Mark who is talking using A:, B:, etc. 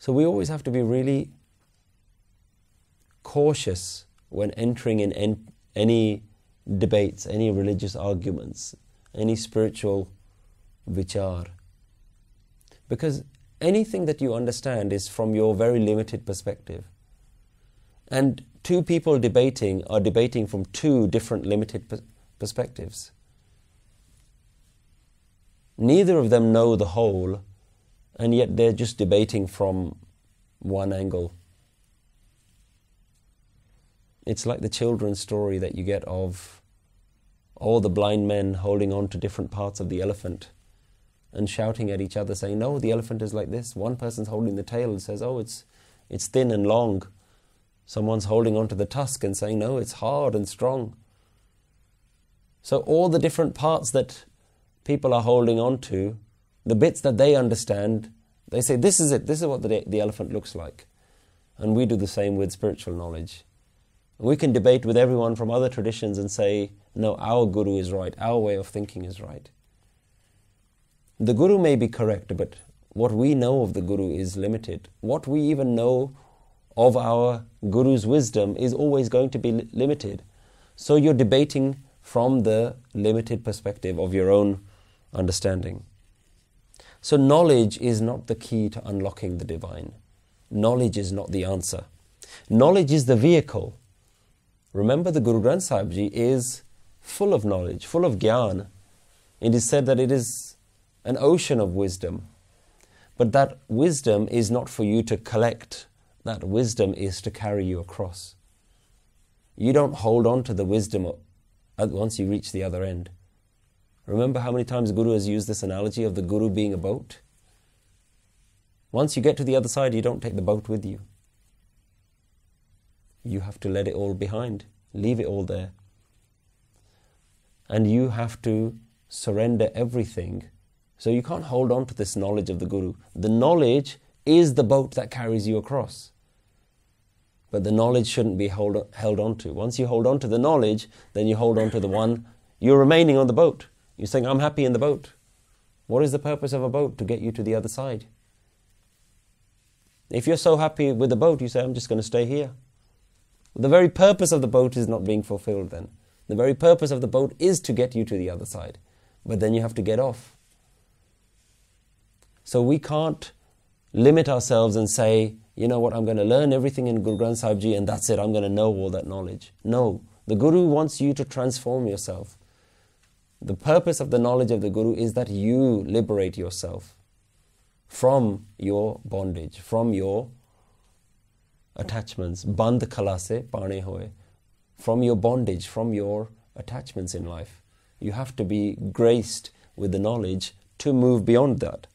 A: So we always have to be really cautious when entering in en- any debates, any religious arguments, any spiritual vichar. Because anything that you understand is from your very limited perspective. And two people debating are debating from two different limited per- perspectives. Neither of them know the whole, and yet they're just debating from one angle. It's like the children's story that you get of all the blind men holding on to different parts of the elephant and shouting at each other, saying, No, the elephant is like this. One person's holding the tail and says, Oh, it's, it's thin and long. Someone's holding onto the tusk and saying, No, it's hard and strong. So, all the different parts that people are holding on to, the bits that they understand, they say, This is it, this is what the, the elephant looks like. And we do the same with spiritual knowledge. We can debate with everyone from other traditions and say, No, our guru is right, our way of thinking is right. The guru may be correct, but what we know of the guru is limited. What we even know of our guru's wisdom is always going to be limited. So you're debating from the limited perspective of your own understanding. So knowledge is not the key to unlocking the divine. Knowledge is not the answer. Knowledge is the vehicle. Remember, the Guru Granth Sahib Ji is full of knowledge, full of gyan. It is said that it is an ocean of wisdom. But that wisdom is not for you to collect, that wisdom is to carry you across. You don't hold on to the wisdom once you reach the other end. Remember how many times Guru has used this analogy of the Guru being a boat? Once you get to the other side, you don't take the boat with you. You have to let it all behind, leave it all there. And you have to surrender everything. So you can't hold on to this knowledge of the Guru. The knowledge is the boat that carries you across. But the knowledge shouldn't be hold, held on to. Once you hold on to the knowledge, then you hold on to the one, you're remaining on the boat. You're saying, I'm happy in the boat. What is the purpose of a boat? To get you to the other side. If you're so happy with the boat, you say, I'm just going to stay here. The very purpose of the boat is not being fulfilled then. The very purpose of the boat is to get you to the other side. But then you have to get off. So we can't limit ourselves and say, you know what, I'm going to learn everything in Guru Granth Sahib Ji and that's it, I'm going to know all that knowledge. No, the Guru wants you to transform yourself. The purpose of the knowledge of the Guru is that you liberate yourself from your bondage, from your attachments. Band khalase pane hoye. From your bondage, from your attachments in life. You have to be graced with the knowledge to move beyond that.